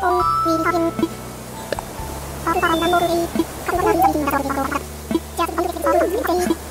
ーカーゲン。パークパーランダンボールリー。カルバナリーザリーダーリーダーリーダー。ジャズバンドリーダーリーダーリー。